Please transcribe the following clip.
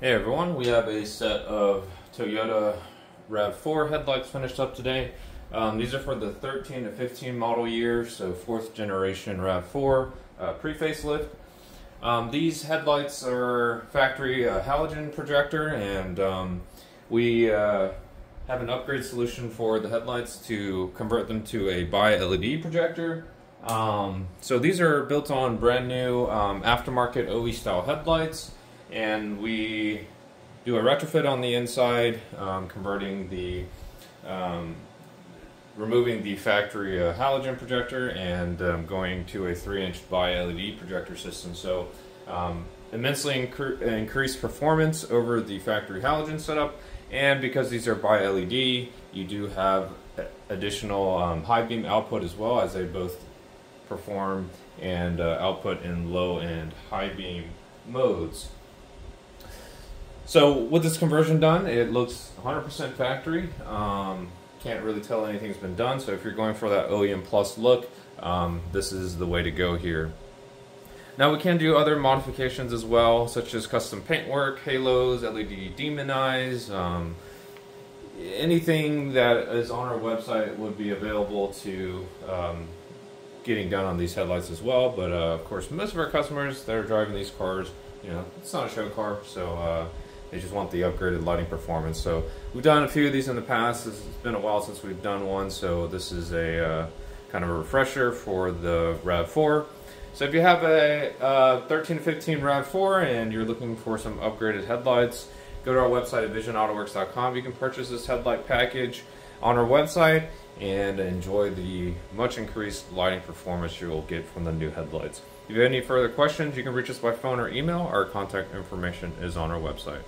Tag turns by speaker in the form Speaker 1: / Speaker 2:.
Speaker 1: Hey everyone, we have a set of Toyota RAV4 headlights finished up today. Um, these are for the 13 to 15 model year, so fourth generation RAV4 uh, pre-facelift. Um, these headlights are factory uh, halogen projector and um, we uh, have an upgrade solution for the headlights to convert them to a bi-LED projector. Um, so these are built on brand new um, aftermarket OE style headlights and we do a retrofit on the inside, um, converting the, um, removing the factory uh, halogen projector and um, going to a 3-inch bi-LED projector system. So um, immensely incre increased performance over the factory halogen setup, and because these are bi-LED, you do have additional um, high beam output as well as they both perform and uh, output in low and high beam modes. So with this conversion done, it looks 100% factory. Um, can't really tell anything's been done. So if you're going for that OEM Plus look, um, this is the way to go here. Now we can do other modifications as well, such as custom paintwork, halos, LED demon eyes, um, anything that is on our website would be available to um, getting done on these headlights as well. But uh, of course, most of our customers that are driving these cars, you know, it's not a show car, so uh, they just want the upgraded lighting performance. So we've done a few of these in the past. It's been a while since we've done one, so this is a uh, kind of a refresher for the RAV4. So if you have a uh, 13 to 15 RAV4 and you're looking for some upgraded headlights, go to our website at visionautoworks.com. You can purchase this headlight package on our website and enjoy the much increased lighting performance you will get from the new headlights. If you have any further questions, you can reach us by phone or email. Our contact information is on our website.